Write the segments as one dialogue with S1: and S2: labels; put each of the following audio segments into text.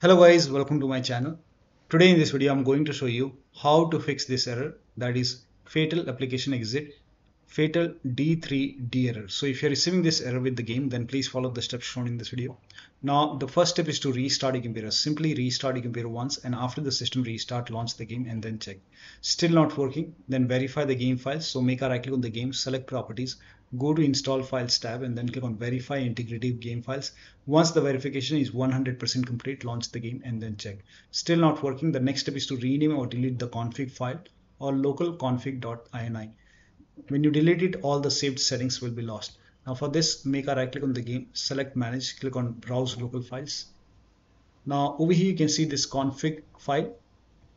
S1: Hello guys, welcome to my channel. Today in this video I'm going to show you how to fix this error that is fatal application exit fatal D3D error. So if you're receiving this error with the game then please follow the steps shown in this video. Now the first step is to restart your computer. Simply restart your computer once and after the system restart launch the game and then check. Still not working then verify the game files. So make a right click on the game select properties go to install files tab and then click on verify integrity game files. Once the verification is 100% complete launch the game and then check. Still not working the next step is to rename or delete the config file or local config.ini when you delete it all the saved settings will be lost. Now for this make a right click on the game select manage click on browse local files. Now over here you can see this config file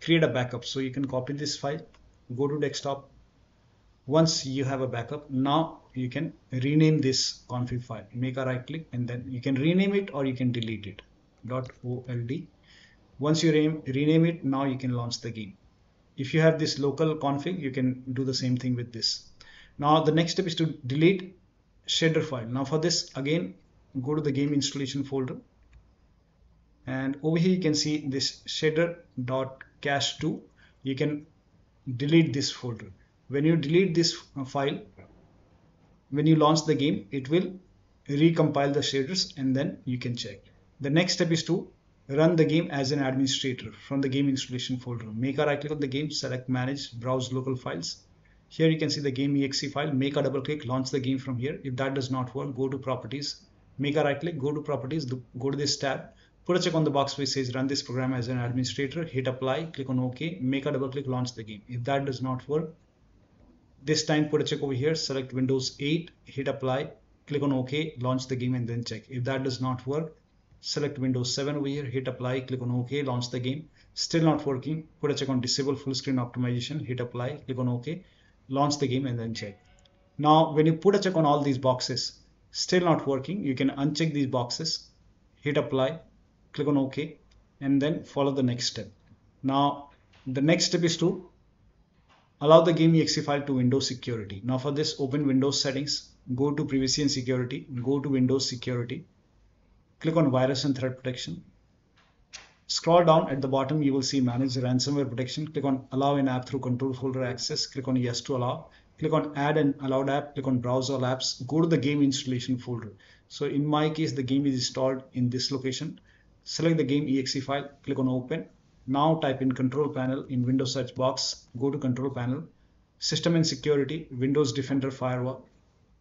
S1: create a backup. So you can copy this file go to desktop once you have a backup now you can rename this config file. Make a right click and then you can rename it or you can delete it .old once you rename it now you can launch the game. If you have this local config you can do the same thing with this. Now the next step is to delete shader file. Now for this again go to the game installation folder. And over here you can see this shader.cache2 you can delete this folder when you delete this uh, file when you launch the game it will recompile the shaders and then you can check. The next step is to run the game as an administrator from the game installation folder. Make a right click on the game select manage browse local files. Here you can see the game exe file. Make a double click launch the game from here. If that does not work go to properties. Make a right click go to properties go to this tab. Put a check on the box which says run this program as an administrator. Hit apply click on ok. Make a double click launch the game. If that does not work this time put a check over here. Select windows 8 hit apply click on ok launch the game and then check. If that does not work select windows 7 over here hit apply click on ok launch the game. Still not working put a check on disable full screen optimization hit apply click on ok launch the game and then check. Now when you put a check on all these boxes still not working you can uncheck these boxes hit apply click on ok and then follow the next step. Now the next step is to allow the game exe file to Windows security. Now for this open Windows settings, go to privacy and security, go to Windows security, click on virus and threat protection. Scroll down at the bottom, you will see manage ransomware protection. Click on allow an app through control folder access. Click on yes to allow. Click on add an allowed app. Click on browse all apps. Go to the game installation folder. So in my case, the game is installed in this location. Select the game exe file. Click on open now type in control panel in Windows search box, go to control panel, system and security, Windows Defender Firewall.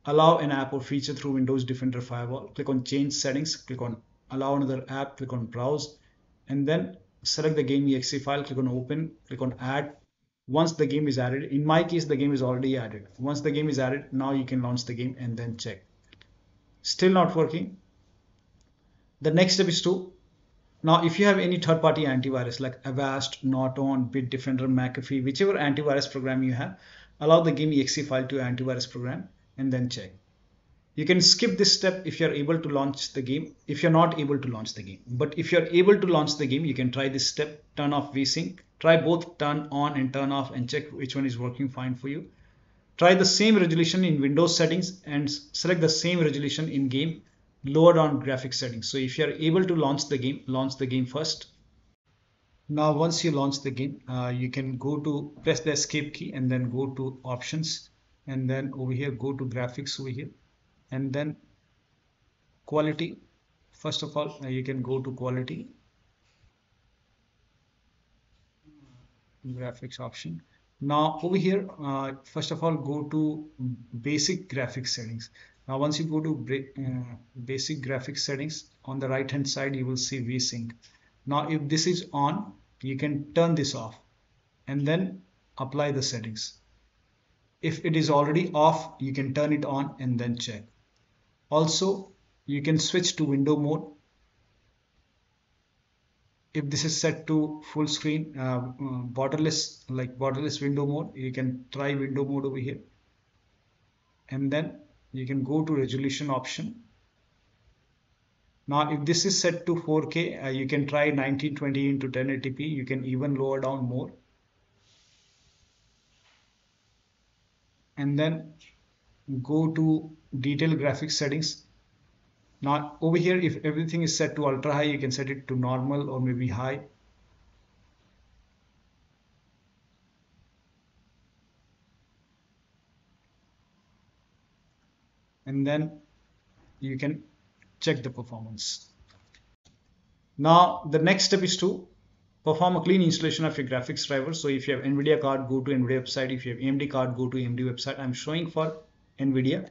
S1: Allow an app or feature through Windows Defender Firewall. Click on change settings, click on allow another app, click on browse, and then select the game exe file, click on open, click on add. Once the game is added, in my case, the game is already added. Once the game is added, now you can launch the game and then check. Still not working. The next step is to now, if you have any third-party antivirus like Avast, Norton, Bitdefender, McAfee, whichever antivirus program you have, allow the game exe file to antivirus program and then check. You can skip this step if you're able to launch the game, if you're not able to launch the game. But if you're able to launch the game, you can try this step, turn off vsync, try both turn on and turn off and check which one is working fine for you. Try the same resolution in Windows settings and select the same resolution in game lower down graphics settings. So if you're able to launch the game, launch the game first. Now, once you launch the game, uh, you can go to press the escape key and then go to options and then over here, go to graphics over here and then quality. First of all, uh, you can go to quality graphics option. Now over here, uh, first of all, go to basic graphics settings. Now once you go to uh, basic graphics settings on the right hand side you will see VSync. Now if this is on you can turn this off and then apply the settings. If it is already off you can turn it on and then check. Also you can switch to window mode if this is set to full screen uh, uh, borderless like borderless window mode you can try window mode over here and then you can go to resolution option. Now if this is set to 4k uh, you can try 1920 into 1080p you can even lower down more. And then go to detail graphics settings. Now over here, if everything is set to ultra high, you can set it to normal or maybe high. And then you can check the performance. Now the next step is to perform a clean installation of your graphics driver. So if you have NVIDIA card, go to NVIDIA website. If you have AMD card, go to AMD website. I'm showing for NVIDIA.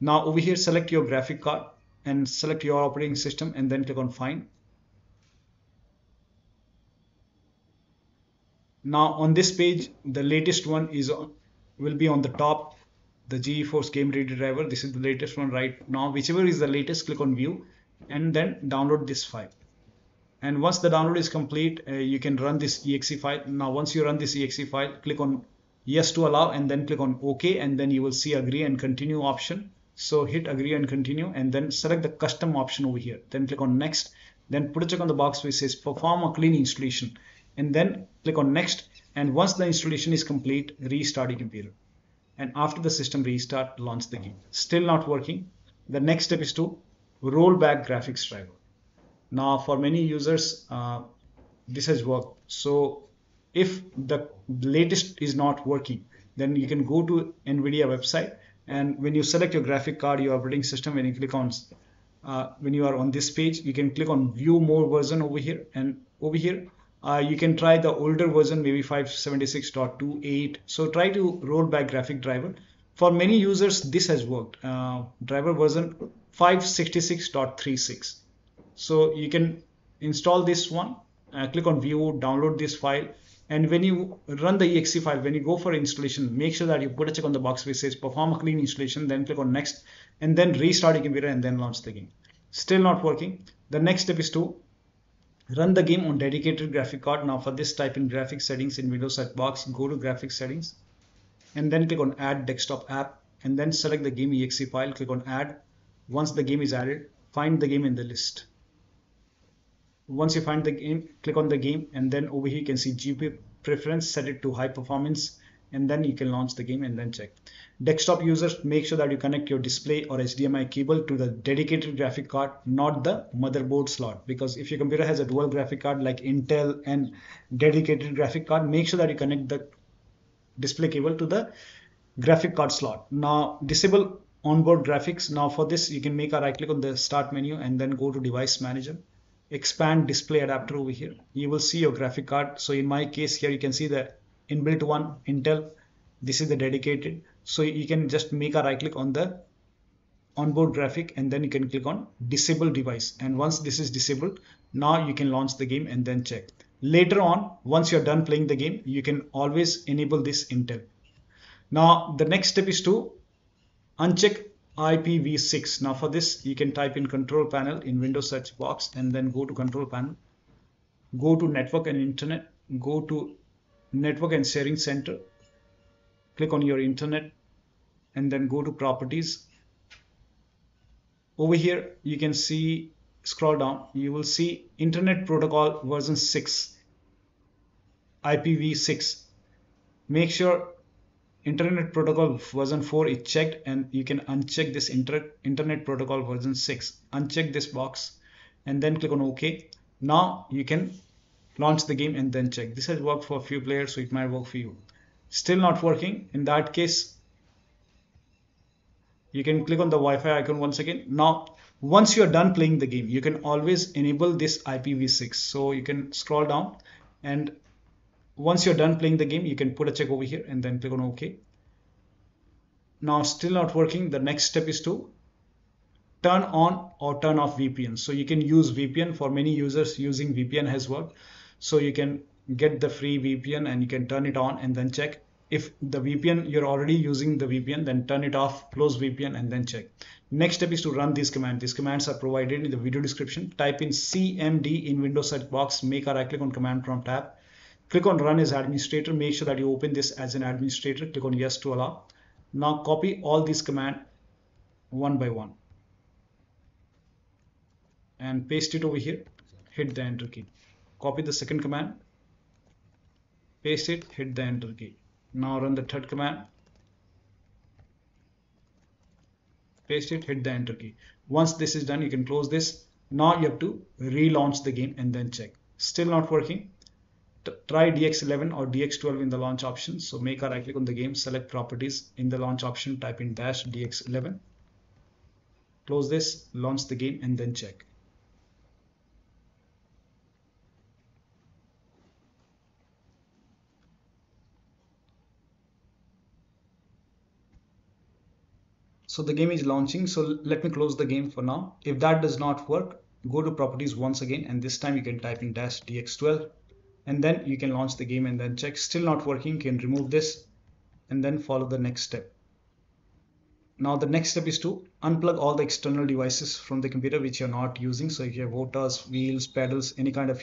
S1: Now over here, select your graphic card and select your operating system and then click on find. Now on this page, the latest one is will be on the top, the GeForce Game Ready driver. This is the latest one right now. Whichever is the latest, click on view and then download this file. And once the download is complete uh, you can run this exe file. Now once you run this exe file click on yes to allow and then click on ok and then you will see agree and continue option. So hit agree and continue and then select the custom option over here. Then click on next. Then put a check on the box which says perform a clean installation. And then click on next. And once the installation is complete restart your computer and after the system restart launch the game still not working the next step is to roll back graphics driver. Now for many users, uh, this has worked. So if the latest is not working, then you can go to NVIDIA website and when you select your graphic card, your operating system, when you click on, uh, when you are on this page, you can click on view more version over here and over here, uh, you can try the older version, maybe 576.28. So try to roll back graphic driver. For many users, this has worked. Uh, driver version 566.36 so you can install this one uh, click on view download this file and when you run the exe file when you go for installation make sure that you put a check on the box which says perform a clean installation then click on next and then restart your computer and then launch the game still not working the next step is to run the game on dedicated graphic card. Now for this type in graphics settings in windows search box go to graphics settings and then click on add desktop app and then select the game exe file click on add. Once the game is added, find the game in the list. Once you find the game, click on the game and then over here you can see GPU preference, set it to high performance and then you can launch the game and then check. Desktop users, make sure that you connect your display or HDMI cable to the dedicated graphic card, not the motherboard slot. Because if your computer has a dual graphic card like Intel and dedicated graphic card, make sure that you connect the display cable to the graphic card slot. Now disable onboard graphics. Now for this, you can make a right click on the start menu and then go to device manager. Expand display adapter over here. You will see your graphic card. So in my case here, you can see the inbuilt one Intel. This is the dedicated. So you can just make a right click on the onboard graphic and then you can click on disable device. And once this is disabled, now you can launch the game and then check. Later on, once you're done playing the game, you can always enable this Intel. Now the next step is to uncheck IPv6. Now for this, you can type in control panel in Windows search box and then go to control panel. Go to network and internet. Go to network and sharing center. Click on your internet and then go to properties. Over here, you can see, scroll down, you will see internet protocol version 6, IPv6. Make sure internet protocol version 4 is checked and you can uncheck this inter internet protocol version 6 uncheck this box and then click on ok now you can launch the game and then check this has worked for a few players so it might work for you still not working in that case you can click on the Wi-Fi icon once again now once you're done playing the game you can always enable this IPv6 so you can scroll down and once you're done playing the game, you can put a check over here and then click on OK. Now still not working. The next step is to turn on or turn off VPN. So you can use VPN for many users using VPN has worked. So you can get the free VPN and you can turn it on and then check. If the VPN, you're already using the VPN, then turn it off, close VPN and then check. Next step is to run these commands. These commands are provided in the video description. Type in CMD in Windows search box, make a right click on command prompt tab click on run as administrator make sure that you open this as an administrator click on yes to allow now copy all these command one by one and paste it over here hit the enter key copy the second command. Paste it hit the enter key. Now run the third command. Paste it hit the enter key. Once this is done you can close this. Now you have to relaunch the game and then check. Still not working. Try dx11 or dx12 in the launch option. So make a right click on the game select properties in the launch option type in dash dx11 close this launch the game and then check so the game is launching. So let me close the game for now. If that does not work go to properties once again and this time you can type in dash dx12 and then you can launch the game and then check. Still not working can remove this and then follow the next step now the next step is to unplug all the external devices from the computer which you're not using. So if you have rotors wheels pedals any kind of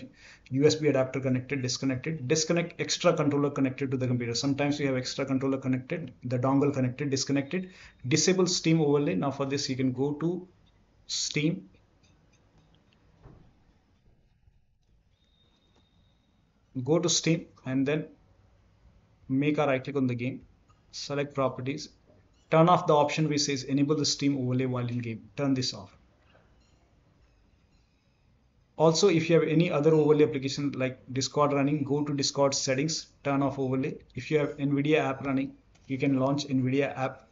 S1: usb adapter connected disconnected disconnect extra controller connected to the computer. Sometimes you have extra controller connected the dongle connected disconnected disable steam overlay. Now for this you can go to steam. Go to steam and then make a right click on the game. Select properties turn off the option which says enable the steam overlay while in game. Turn this off. Also if you have any other overlay application like discord running go to discord settings turn off overlay. If you have nvidia app running you can launch nvidia app.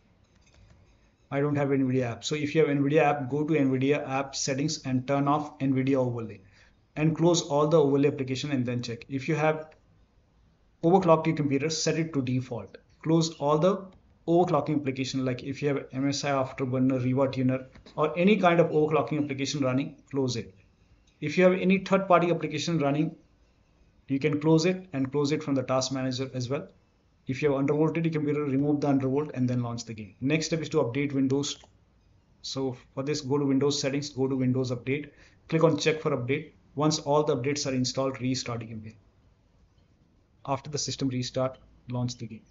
S1: I don't have nvidia app. So if you have nvidia app go to nvidia app settings and turn off nvidia overlay and close all the overlay application and then check. If you have overclocked your computer set it to default. Close all the overclocking application like if you have MSI Afterburner, Riva Tuner or any kind of overclocking application running, close it. If you have any third-party application running, you can close it and close it from the task manager as well. If you have undervolted your computer, remove the undervolt and then launch the game. Next step is to update Windows. So for this, go to Windows settings, go to Windows update, click on check for update. Once all the updates are installed, restart the game. After the system restart, launch the game.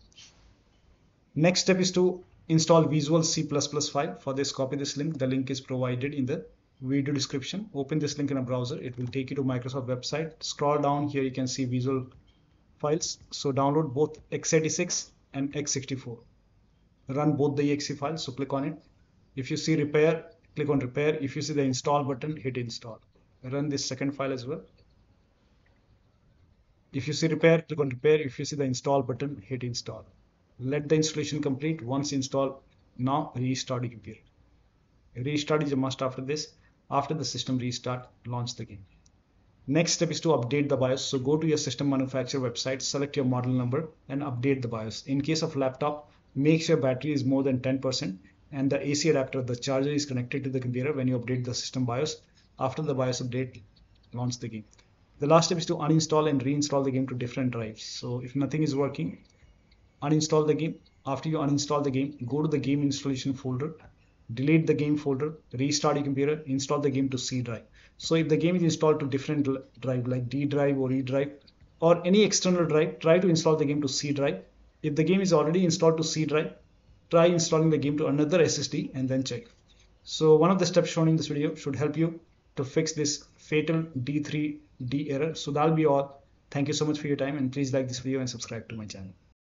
S1: Next step is to install Visual C++ file. For this, copy this link. The link is provided in the video description. Open this link in a browser. It will take you to Microsoft website. Scroll down here. You can see Visual files. So download both x86 and x64. Run both the exe files. So click on it. If you see repair, click on repair. If you see the install button, hit install. Run this second file as well. If you see repair, click on repair. If you see the install button, hit install let the installation complete. Once installed now restart the computer. Restart is a must after this. After the system restart launch the game. Next step is to update the BIOS. So go to your system manufacturer website select your model number and update the BIOS. In case of laptop make sure battery is more than 10% and the AC adapter the charger is connected to the computer when you update the system BIOS. After the BIOS update launch the game. The last step is to uninstall and reinstall the game to different drives. So if nothing is working uninstall the game. After you uninstall the game go to the game installation folder delete the game folder restart your computer install the game to C drive. So if the game is installed to different drive like D drive or E drive or any external drive try to install the game to C drive. If the game is already installed to C drive try installing the game to another SSD and then check. So one of the steps shown in this video should help you to fix this fatal D3D error. So that'll be all. Thank you so much for your time and please like this video and subscribe to my channel